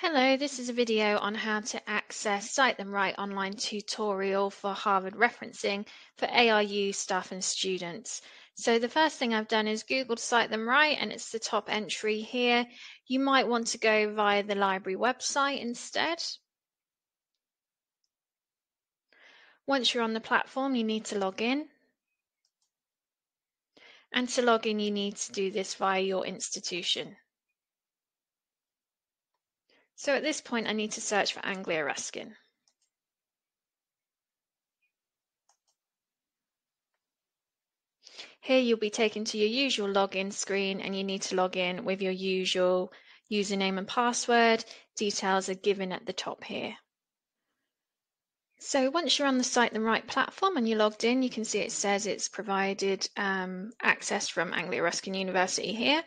Hello, this is a video on how to access Cite Them Right online tutorial for Harvard referencing for ARU staff and students. So the first thing I've done is Googled Cite Them Right and it's the top entry here. You might want to go via the library website instead. Once you're on the platform, you need to log in. And to log in, you need to do this via your institution. So at this point, I need to search for Anglia Ruskin. Here you'll be taken to your usual login screen and you need to log in with your usual username and password. Details are given at the top here. So once you're on the site, the Right platform and you're logged in, you can see it says it's provided um, access from Anglia Ruskin University here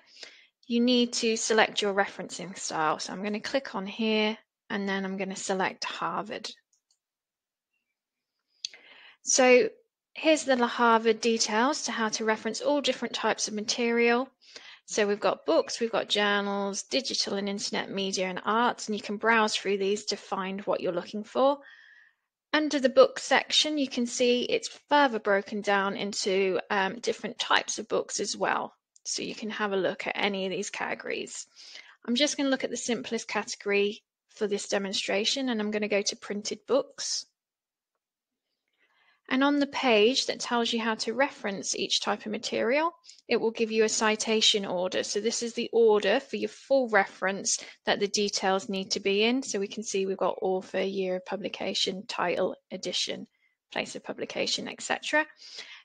you need to select your referencing style. So I'm going to click on here and then I'm going to select Harvard. So here's the Harvard details to how to reference all different types of material. So we've got books, we've got journals, digital and internet media and arts, and you can browse through these to find what you're looking for. Under the book section, you can see it's further broken down into um, different types of books as well so you can have a look at any of these categories. I'm just going to look at the simplest category for this demonstration and I'm going to go to printed books. And on the page that tells you how to reference each type of material, it will give you a citation order. So this is the order for your full reference that the details need to be in. So we can see we've got author, year of publication, title, edition, place of publication, etc.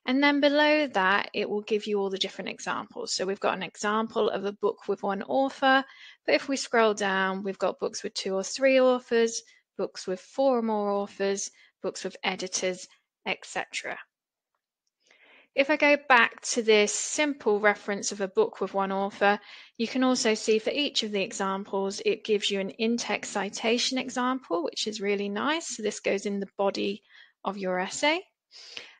And then below that, it will give you all the different examples. So we've got an example of a book with one author, but if we scroll down, we've got books with two or three authors, books with four or more authors, books with editors, etc. If I go back to this simple reference of a book with one author, you can also see for each of the examples, it gives you an in-text citation example, which is really nice. So this goes in the body of your essay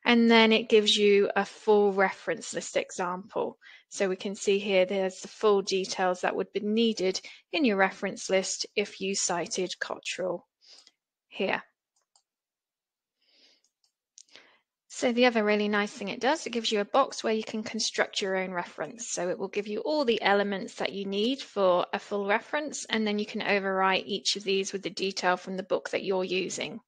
and then it gives you a full reference list example. So we can see here there's the full details that would be needed in your reference list if you cited Cottrell here. So the other really nice thing it does, it gives you a box where you can construct your own reference. So it will give you all the elements that you need for a full reference, and then you can overwrite each of these with the detail from the book that you're using.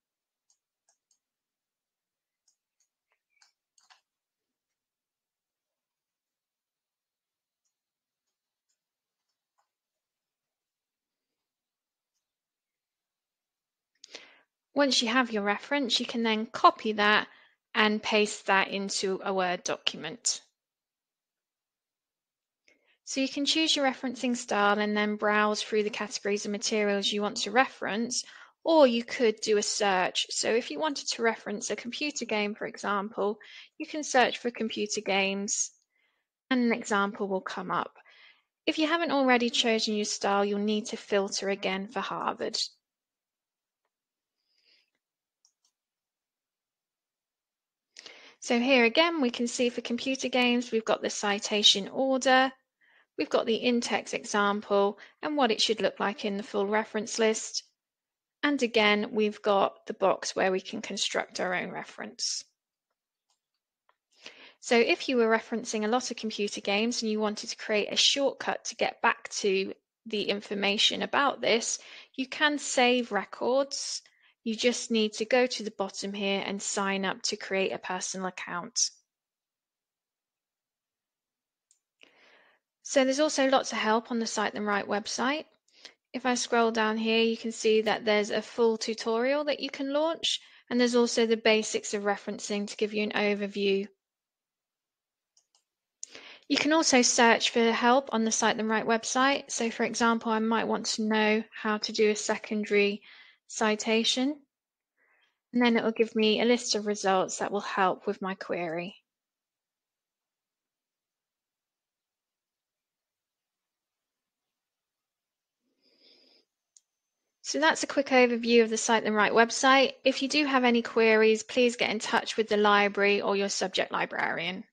Once you have your reference, you can then copy that and paste that into a Word document. So you can choose your referencing style and then browse through the categories of materials you want to reference, or you could do a search. So if you wanted to reference a computer game, for example, you can search for computer games and an example will come up. If you haven't already chosen your style, you'll need to filter again for Harvard. So here again, we can see for computer games, we've got the citation order, we've got the in-text example and what it should look like in the full reference list. And again, we've got the box where we can construct our own reference. So if you were referencing a lot of computer games and you wanted to create a shortcut to get back to the information about this, you can save records you just need to go to the bottom here and sign up to create a personal account. So there's also lots of help on the Cite Them Right website. If I scroll down here, you can see that there's a full tutorial that you can launch, and there's also the basics of referencing to give you an overview. You can also search for help on the Cite Them Right website. So for example, I might want to know how to do a secondary citation, and then it will give me a list of results that will help with my query. So that's a quick overview of the Cite Them Right website. If you do have any queries, please get in touch with the library or your subject librarian.